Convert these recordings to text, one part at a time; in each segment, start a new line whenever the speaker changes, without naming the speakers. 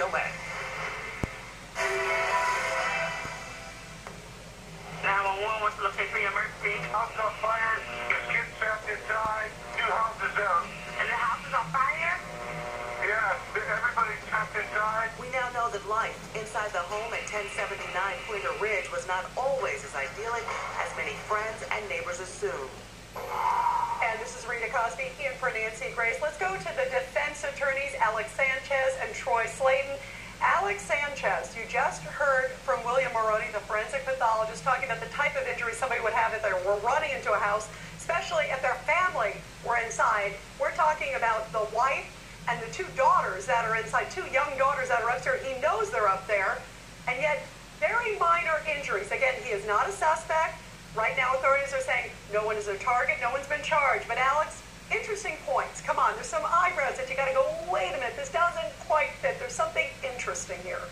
delay.
911, what's the location of your emergency?
House on fire, kids trapped inside, two houses down.
And the house is on fire?
Yeah, everybody's trapped inside.
We now know that life inside the home at 1079 Pointer Ridge was not always as idyllic as many friends and neighbors assumed.
And this is Rita Cosby in for Nancy Grace. Let's go to the defense attorneys, Alex Sanchez and Troy Slaten. Alex Sanchez, you just heard from William Morrone, the forensic pathologist, talking about the type of injury somebody would have if they were running into a house, especially if their family were inside. We're talking about the wife and the two daughters that are inside, two young daughters that are upstairs. He knows they're up there, and yet very minor injuries. Again, he is not a suspect. Right now, authorities are saying no one is a target, no one's been charged. But Alex, interesting points. Come on, there's some eyebrows that you got to go. Wait a minute, this doesn't quite fit. There's something interesting here.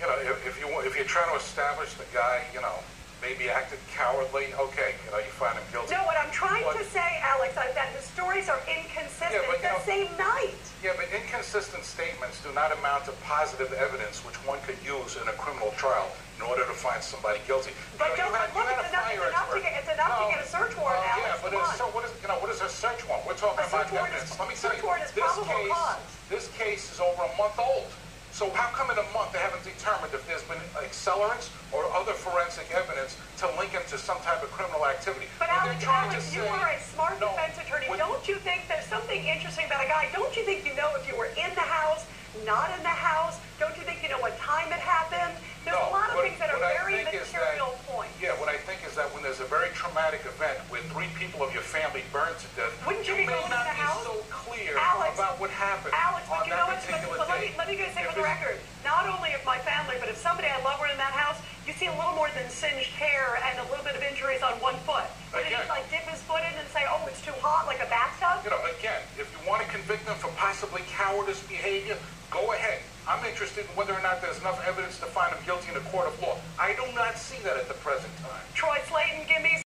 You know, if, if you if you're trying to establish the guy, you know, maybe acted cowardly, okay, you know, you find him guilty.
No, what I'm trying
But-
to say, Alex, is that the stories are inconsistent.
Yeah, but,
the
know-
same night.
Yeah, but inconsistent statements do not amount to positive evidence which one could use in a criminal trial in order to find somebody guilty. You
But
know,
don't-
you had,
look,
you had
it's enough- it's enough to get- it's enough to get a search warrant,
well,
Alex,
Yeah, but it's, so what is, you know, what is a search warrant? We're talking
A
about
warrant is-
evidence. Let me
search
tell you, this case,
cause.
this case is over a month old. So how come in a month they haven't determined if there's been accelerants or other forensic evidence to link him to some type of criminal activity?
But
When
Alex,
to
Alex, you
say-
are a smart
No,
defense attorney.
when-
Don't you think something interesting about a guy? Don't you think you know if you were in the house, not in the house? Don't you think you know what time it happened? There's
No,
a lot of
what-
things that are very
is that-
material points.
Yeah, what I think is that when there's a very traumatic event where three people of your family burned to death,
Wouldn't you be
may not be
house?
so clear
Alex,
about what happened
Alex, but
on
you know
that
what? But,
particular
but let me let me go say
If
for the record, not only of my family, but if somebody I love were in that house, you see a little more than singed hair and a little bit of injuries on one foot. He
Again.
like dip his foot in and say, "Oh, it's too hot," like a bathtub?
You know, again, if you want to convict them for possibly cowardice behavior, go ahead. I'm interested in whether or not there's enough evidence to find him guilty in a court of law. I do not see that at the present time.
Troy